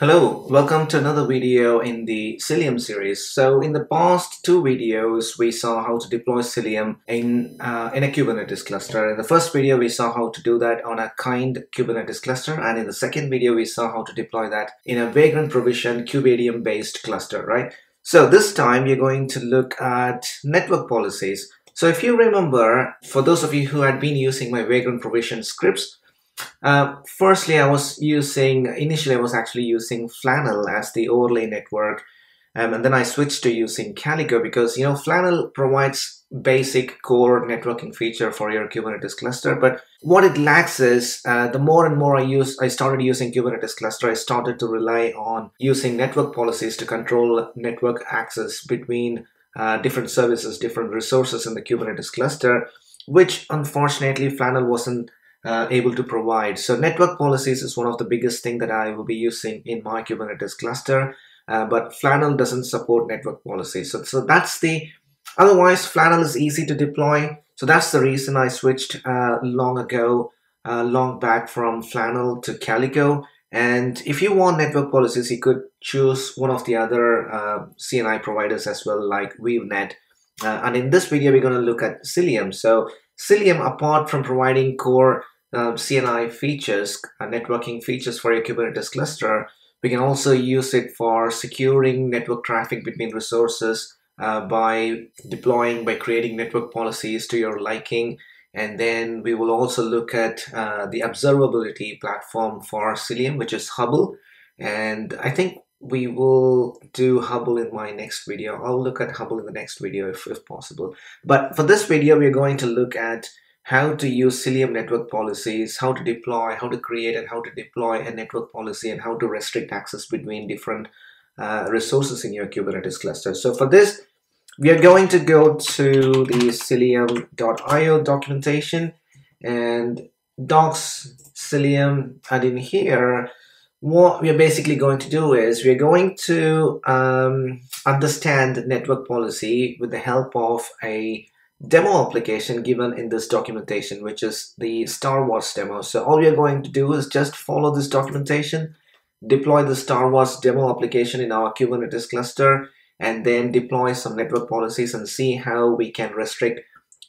Hello, welcome to another video in the Cilium series. So in the past two videos, we saw how to deploy Cilium in, uh, in a Kubernetes cluster. In the first video, we saw how to do that on a kind Kubernetes cluster. And in the second video, we saw how to deploy that in a Vagrant Provision kubeadm based cluster, right? So this time we're going to look at network policies. So if you remember, for those of you who had been using my Vagrant Provision scripts, uh, firstly, I was using, initially I was actually using Flannel as the overlay network. Um, and then I switched to using Calico because, you know, Flannel provides basic core networking feature for your Kubernetes cluster. But what it lacks is uh, the more and more I use, I started using Kubernetes cluster, I started to rely on using network policies to control network access between uh, different services, different resources in the Kubernetes cluster, which unfortunately Flannel wasn't uh, able to provide. So network policies is one of the biggest thing that I will be using in my Kubernetes cluster, uh, but Flannel doesn't support network policies. So, so that's the, otherwise Flannel is easy to deploy. So that's the reason I switched uh, long ago, uh, long back from Flannel to Calico. And if you want network policies, you could choose one of the other uh, CNI providers as well, like Weave Net. Uh, and in this video, we're going to look at Cilium. So Cilium, apart from providing core um, CNI features, uh, networking features for your Kubernetes cluster, we can also use it for securing network traffic between resources uh, by deploying, by creating network policies to your liking. And then we will also look at uh, the observability platform for Cilium, which is Hubble. And I think we will do Hubble in my next video. I'll look at Hubble in the next video if, if possible. But for this video, we're going to look at how to use Cilium network policies, how to deploy, how to create and how to deploy a network policy and how to restrict access between different uh, resources in your Kubernetes cluster. So for this, we are going to go to the cilium.io documentation and docs cilium and in here what we're basically going to do is we're going to um, understand network policy with the help of a demo application given in this documentation, which is the Star Wars demo. So all we are going to do is just follow this documentation, deploy the Star Wars demo application in our Kubernetes cluster, and then deploy some network policies and see how we can restrict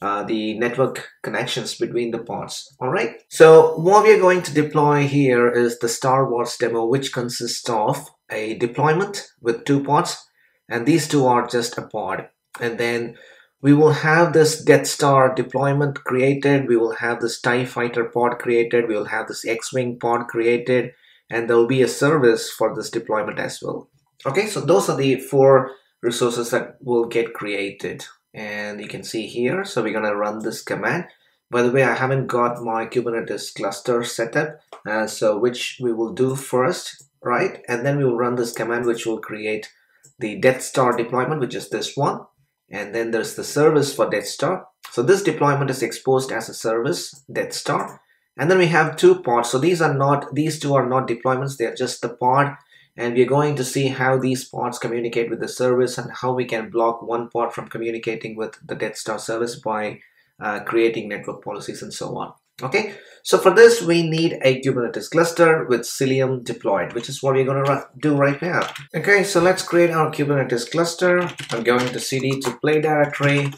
uh, the network connections between the pods. All right. So what we are going to deploy here is the Star Wars demo, which consists of a deployment with two pods, and these two are just a pod. And then we will have this Death Star deployment created. We will have this TIE fighter pod created. We will have this X-Wing pod created. And there will be a service for this deployment as well. Okay, so those are the four resources that will get created. And you can see here, so we're going to run this command. By the way, I haven't got my Kubernetes cluster set up, uh, so which we will do first, right? And then we will run this command, which will create the Death Star deployment, which is this one and then there's the service for Death Star. So this deployment is exposed as a service, Death Star. And then we have two pods. So these are not, these two are not deployments, they're just the pod. And we're going to see how these pods communicate with the service and how we can block one pod from communicating with the Death Star service by uh, creating network policies and so on. Okay, so for this we need a Kubernetes cluster with Cilium deployed, which is what we're going to do right now. Okay, so let's create our Kubernetes cluster. I'm going to cd to play directory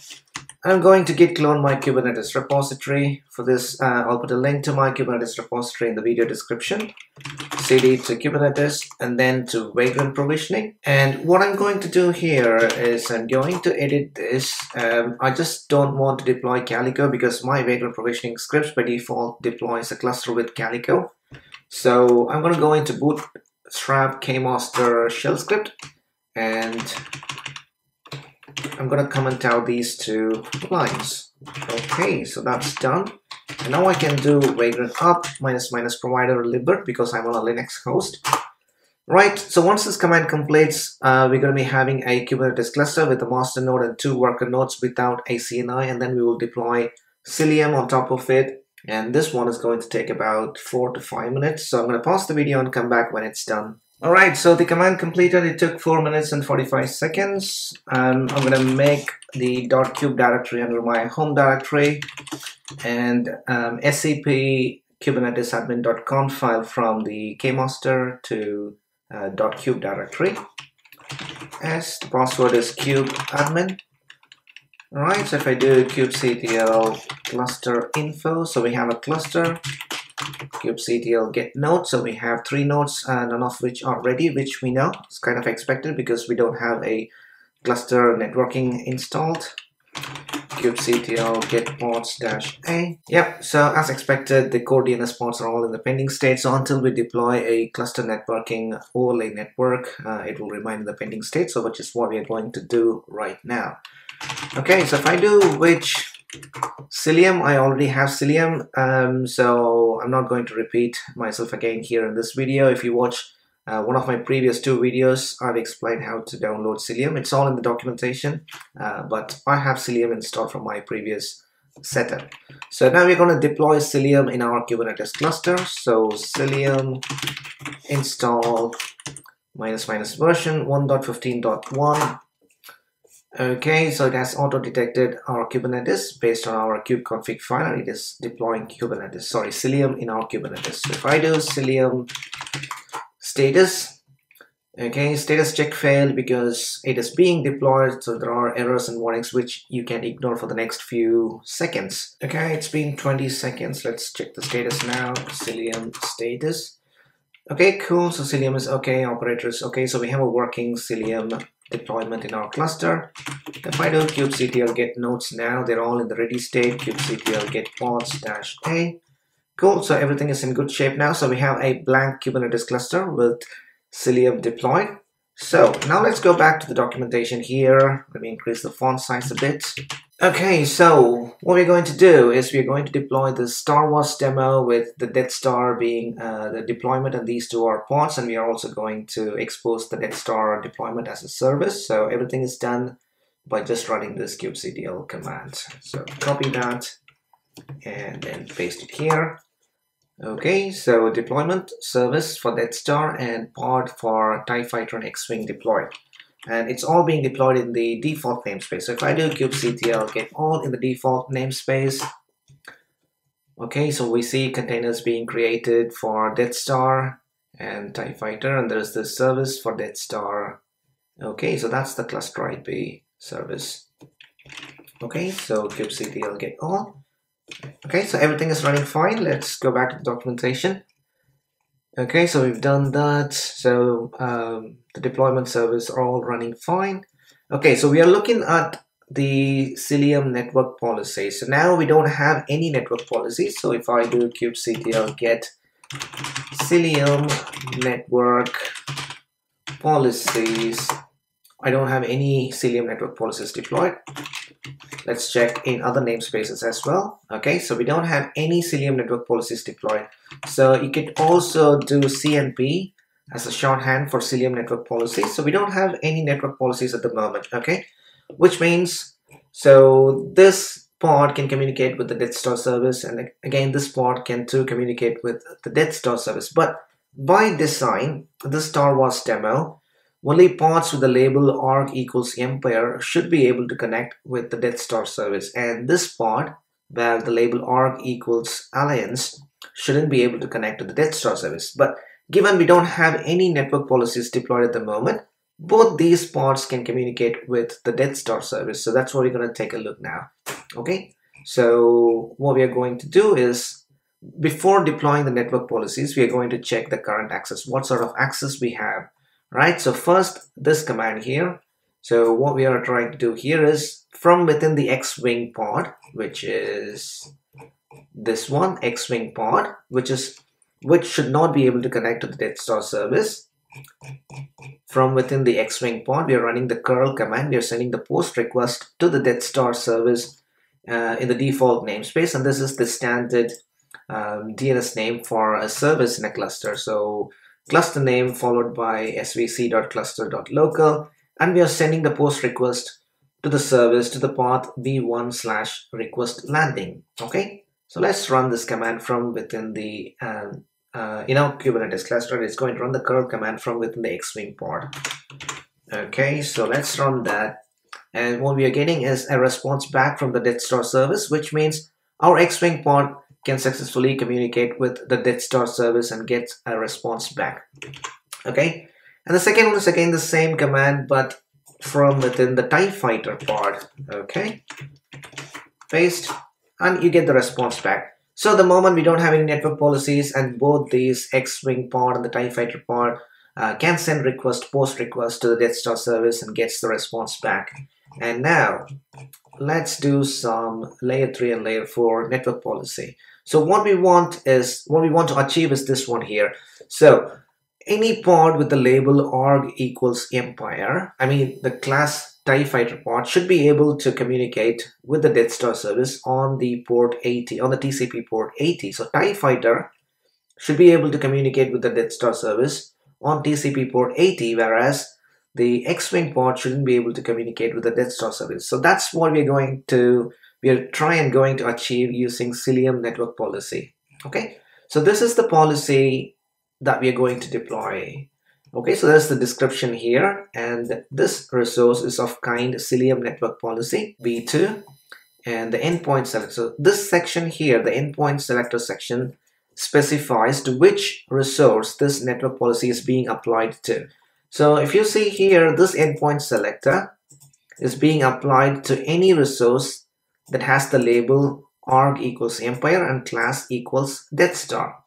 I'm going to git clone my Kubernetes repository. For this, uh, I'll put a link to my Kubernetes repository in the video description. Cd to Kubernetes and then to Vagrant provisioning. And what I'm going to do here is I'm going to edit this. Um, I just don't want to deploy Calico because my Vagrant provisioning scripts by default deploys a cluster with Calico. So I'm going to go into bootstrap kmaster shell script and I'm gonna comment out these two lines. Okay, so that's done. And now I can do vagrant up minus minus provider libvirt because I'm on a Linux host. Right, so once this command completes, uh, we're going to be having a Kubernetes cluster with a master node and two worker nodes without a CNI, and then we will deploy Cilium on top of it. And this one is going to take about four to five minutes. So I'm going to pause the video and come back when it's done. Alright, so the command completed, it took 4 minutes and 45 seconds. Um, I'm gonna make the .kube directory under my home directory. And um, SCP kubernetesadmin.conf file from the kmaster to uh, kube directory. As the password is kube admin Alright, so if I do kubectl cluster info, so we have a cluster, kubectl get node, so we have three nodes, uh, none of which are ready, which we know. It's kind of expected because we don't have a cluster networking installed. kubectl get pods dash a. Yep, so as expected, the CoreDNS pods are all in the pending state. So until we deploy a cluster networking overlay network, uh, it will remain in the pending state. So which is what we are going to do right now. Okay, so if I do which Cilium, I already have Cilium, um, so I'm not going to repeat myself again here in this video. If you watch uh, one of my previous two videos, I've explained how to download Cilium. It's all in the documentation, uh, but I have Cilium installed from my previous setup. So now we're going to deploy Cilium in our Kubernetes cluster. So Cilium install minus minus version 1.15.1 Okay, so it has auto-detected our Kubernetes based on our kubeconfig file and it is deploying Kubernetes, sorry, Cilium in our Kubernetes. So if I do Cilium status, okay, status check failed because it is being deployed, so there are errors and warnings which you can ignore for the next few seconds. Okay, it's been 20 seconds. Let's check the status now, Cilium status. Okay, cool, so Cilium is okay, operators okay, so we have a working Cilium deployment in our cluster. If I do kubectl get nodes now, they're all in the ready state, kubectl get pods dash a. Cool, so everything is in good shape now. So we have a blank Kubernetes cluster with Cilium deployed. So now let's go back to the documentation here. Let me increase the font size a bit. Okay, so what we're going to do is we're going to deploy the Star Wars demo with the Death Star being uh, the deployment and these two are pods and we are also going to expose the Death Star deployment as a service. So everything is done by just running this kubectl command. So copy that and then paste it here. Okay, so deployment service for Death Star and pod for TIE Fighter and X-Wing deployed. And it's all being deployed in the default namespace. So if I do kubectl get all in the default namespace, okay, so we see containers being created for Death Star and TIE Fighter, and there's the service for Death Star. Okay, so that's the cluster IP service. Okay, so kubectl get all. Okay, so everything is running fine. Let's go back to the documentation. Okay, so we've done that. So um, the deployment service are all running fine. Okay, so we are looking at the Cilium network policy. So now we don't have any network policies. So if I do kubectl get Cilium network policies, I don't have any Cilium network policies deployed. Let's check in other namespaces as well. Okay, so we don't have any Cilium network policies deployed. So you could also do CNP as a shorthand for Cilium network policies. So we don't have any network policies at the moment, okay? Which means, so this pod can communicate with the Death Star service and again this pod can too communicate with the Death Star service. But by design, the Star Wars demo, only pods with the label org equals empire should be able to connect with the Death Star service and this pod where the label org equals alliance shouldn't be able to connect to the Death Star service. But given we don't have any network policies deployed at the moment, both these pods can communicate with the Death Star service. So that's what we're going to take a look now. Okay, so what we are going to do is before deploying the network policies, we are going to check the current access, what sort of access we have right? So first this command here. So what we are trying to do here is from within the X-Wing pod, which is this one, X-Wing pod, which is which should not be able to connect to the Death Star service. From within the X-Wing pod, we are running the curl command. We are sending the post request to the Death Star service uh, in the default namespace, and this is the standard um, DNS name for a service in a cluster. So cluster name followed by svc.cluster.local and we are sending the post request to the service to the path v1 slash request landing okay so let's run this command from within the um, uh, you know kubernetes cluster. It's going to run the curl command from within the x-wing pod. Okay so let's run that. And what we are getting is a response back from the Death Star service which means our x-wing pod can successfully communicate with the Death Star service and get a response back. Okay, And the second one is again the same command, but from within the TIE fighter pod. Okay, paste, and you get the response back. So the moment we don't have any network policies and both these X-Wing pod and the TIE fighter pod uh, can send request, post request to the Death Star service and gets the response back. And now let's do some layer 3 and layer 4 network policy. So what we want is, what we want to achieve is this one here. So any pod with the label org equals empire, I mean the class TIE fighter pod should be able to communicate with the Death Star service on the port 80, on the TCP port 80. So TIE fighter should be able to communicate with the Death Star service on TCP port 80, whereas the X-Wing pod shouldn't be able to communicate with the Death Star service. So that's what we're going to, we're trying going to achieve using Cilium network policy. Okay, so this is the policy that we are going to deploy. Okay, so that's the description here, and this resource is of kind Cilium network policy v2, and the endpoint selector. So this section here, the endpoint selector section, specifies to which resource this network policy is being applied to. So if you see here, this endpoint selector is being applied to any resource that has the label org equals empire and class equals Death Star.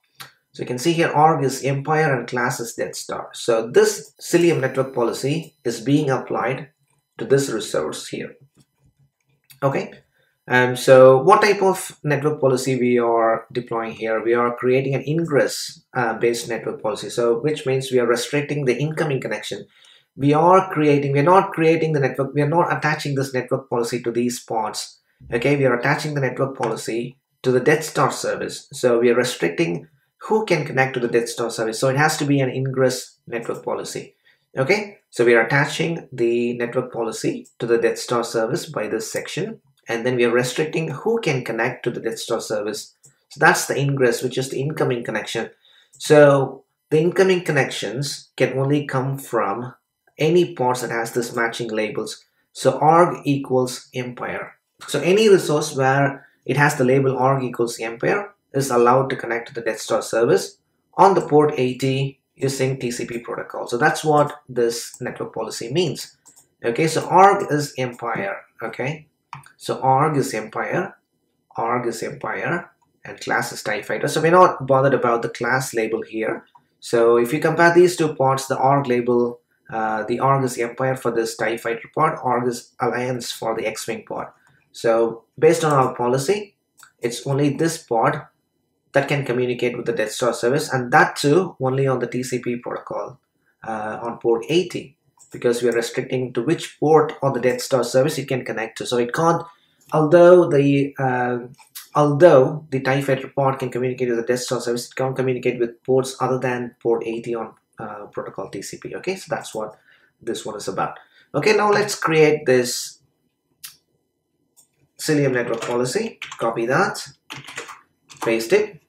So you can see here org is empire and class is Death Star. So this Cilium network policy is being applied to this resource here. Okay. And um, so what type of network policy we are deploying here? We are creating an ingress uh, based network policy. So which means we are restricting the incoming connection. We are creating, we're not creating the network, we are not attaching this network policy to these pods. Okay, we are attaching the network policy to the Death Star service. So we are restricting who can connect to the Star service. So it has to be an ingress network policy. Okay, so we are attaching the network policy to the Star service by this section. And then we are restricting who can connect to the Star service. So that's the ingress, which is the incoming connection. So the incoming connections can only come from any ports that has this matching labels. So org equals empire. So any resource where it has the label org equals empire is allowed to connect to the Death Star service on the port 80 using TCP protocol. So that's what this network policy means. Okay, so org is empire. Okay, so org is empire, org is empire, and class is TIE fighter. So we're not bothered about the class label here. So if you compare these two pods, the org label, uh, the org is empire for this TIE fighter pod, org is alliance for the X-Wing pod. So based on our policy, it's only this pod that can communicate with the Death Star service and that too only on the TCP protocol uh, on port 80 because we are restricting to which port on the Death Star service it can connect to. So it can't, although the uh, although the TIE Fighter pod can communicate with the Death Star service, it can't communicate with ports other than port 80 on uh, protocol TCP. Okay, so that's what this one is about. Okay, now let's create this Cilium network policy. Copy that, paste it,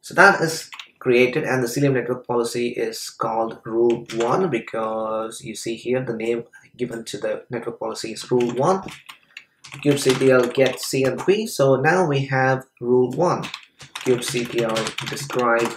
so that is created and the Cilium network policy is called rule 1 because you see here the name given to the network policy is rule 1 kubectl get cnp so now we have rule 1 kubectl describe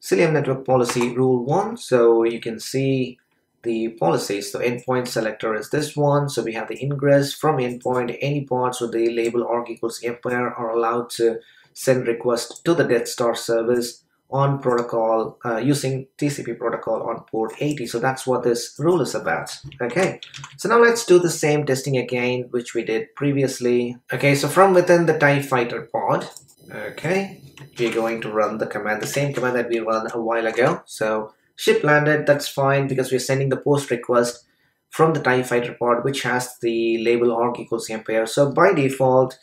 Cilium network policy rule 1 so you can see the policies so endpoint selector is this one. So we have the ingress from endpoint any ports with the label org equals empire are allowed to send request to the Death Star service on protocol uh, using TCP protocol on port 80. So that's what this rule is about. Okay, so now let's do the same testing again, which we did previously. Okay, so from within the TIE fighter pod, okay, we're going to run the command, the same command that we ran a while ago. So ship landed, that's fine because we're sending the post request from the TIE fighter pod, which has the label org equals empire. So by default,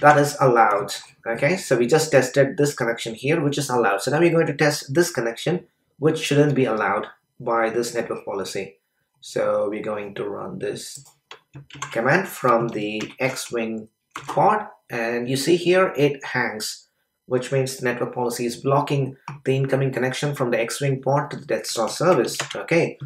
that is allowed. Okay so we just tested this connection here which is allowed. So now we're going to test this connection which shouldn't be allowed by this network policy. So we're going to run this command from the X-Wing pod and you see here it hangs which means the network policy is blocking the incoming connection from the X-Wing pod to the Death Star service. Okay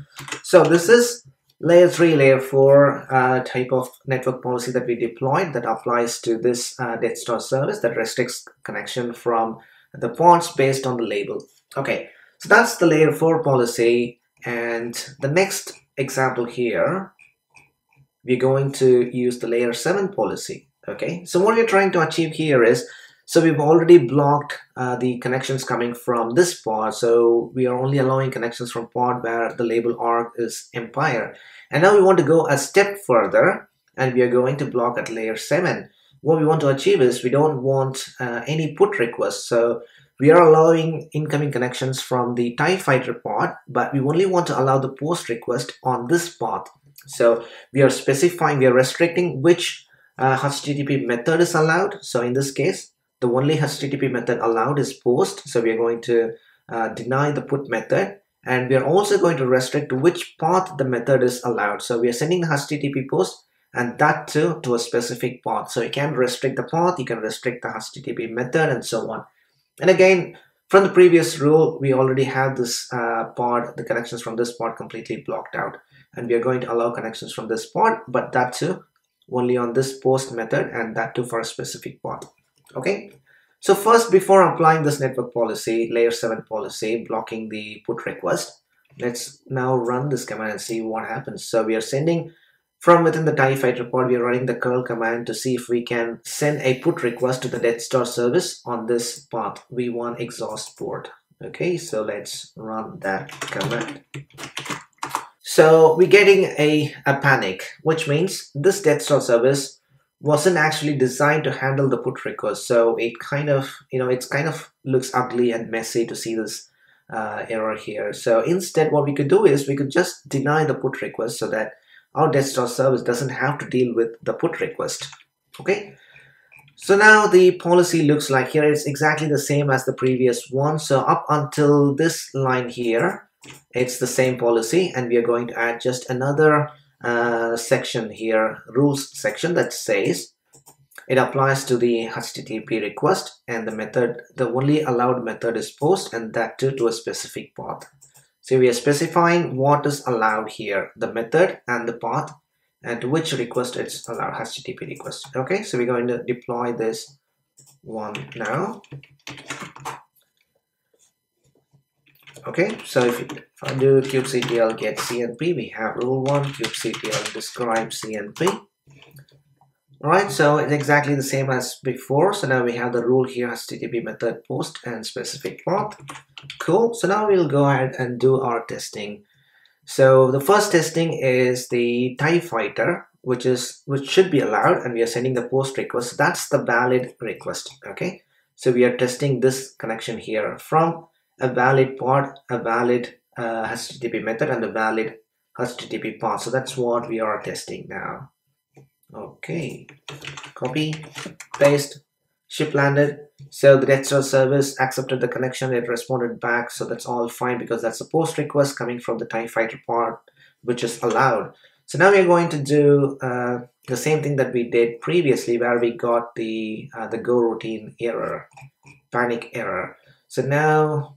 so this is layer 3 layer 4 uh, type of network policy that we deployed that applies to this uh, Star service that restricts connection from the pods based on the label. Okay So that's the layer 4 policy. And the next example here we're going to use the layer 7 policy. Okay so what we're trying to achieve here is so we've already blocked uh, the connections coming from this pod so we are only allowing connections from pod where the label org is empire and now we want to go a step further and we are going to block at layer 7 what we want to achieve is we don't want uh, any put requests so we are allowing incoming connections from the TIE fighter pod, but we only want to allow the post request on this path. So we are specifying, we are restricting which uh, HTTP method is allowed. So in this case, the only HTTP method allowed is post. So we are going to uh, deny the put method. And we are also going to restrict which path the method is allowed. So we are sending the HTTP post and that too to a specific path. So you can restrict the path, you can restrict the HTTP method and so on. And again, from the previous rule, we already have this uh, pod, the connections from this pod completely blocked out. And we are going to allow connections from this pod, but that too only on this post method and that too for a specific pod. Okay. So first, before applying this network policy, layer 7 policy, blocking the put request, let's now run this command and see what happens. So we are sending from within the TIE Fighter pod, we are running the curl command to see if we can send a put request to the Death Star service on this path V1 exhaust port. Okay, so let's run that command. So we're getting a, a panic, which means this Death Star service wasn't actually designed to handle the put request. So it kind of, you know, it's kind of looks ugly and messy to see this uh, error here. So instead, what we could do is we could just deny the put request so that our Death Star service doesn't have to deal with the put request. Okay. So now the policy looks like here it's exactly the same as the previous one. So up until this line here, it's the same policy and we are going to add just another uh, section here, rules section that says it applies to the HTTP request and the method, the only allowed method is post and that too to a specific path. So we are specifying what is allowed here, the method and the path and to which request it's allowed, HTTP request. Okay, so we're going to deploy this one now. Okay, so if, if I do kubectl get CNP, we have rule one, kubectl describe CNP. Alright, so it's exactly the same as before. So now we have the rule here, HTTP method post and specific path. Cool. So now we'll go ahead and do our testing. So the first testing is the TIE fighter, which is which should be allowed, and we are sending the post request. That's the valid request. Okay. So we are testing this connection here from a valid pod, a valid uh, HTTP method, and a valid HTTP path. So that's what we are testing now. Okay, copy, paste, ship landed. So the Star service accepted the connection, it responded back. So that's all fine because that's a post request coming from the TIE fighter pod, which is allowed. So now we're going to do uh, the same thing that we did previously where we got the, uh, the goroutine error, panic error. So now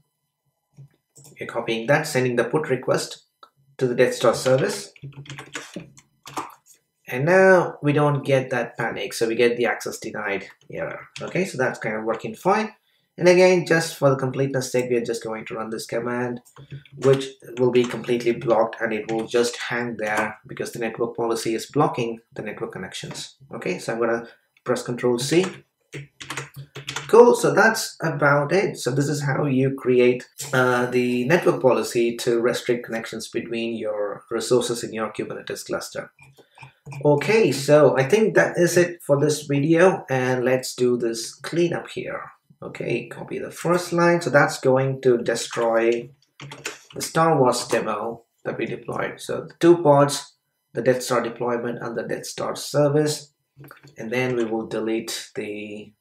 we're copying that, sending the put request to the Star service. And now we don't get that panic so we get the access denied error. Okay so that's kind of working fine. And again just for the completeness sake we are just going to run this command which will be completely blocked and it will just hang there because the network policy is blocking the network connections. Okay so I'm gonna press Ctrl C Cool, so that's about it. So this is how you create uh, the network policy to restrict connections between your resources in your Kubernetes cluster. Okay, so I think that is it for this video and let's do this cleanup here. Okay, copy the first line. So that's going to destroy the Star Wars demo that we deployed. So the two pods, the Death Star deployment and the Death Star service. And then we will delete the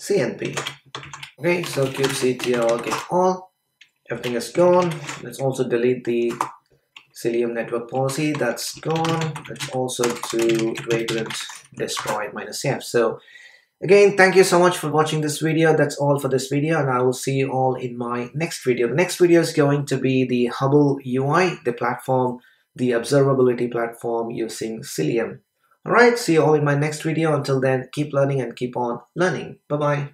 CNP. Okay, so kubectl get all. Everything is gone. Let's also delete the Cilium network policy that's gone. Let's also do vagrant destroy minus f. So again, thank you so much for watching this video. That's all for this video and I will see you all in my next video. The next video is going to be the Hubble UI, the platform, the observability platform using Cilium. Alright, see you all in my next video. Until then, keep learning and keep on learning. Bye-bye.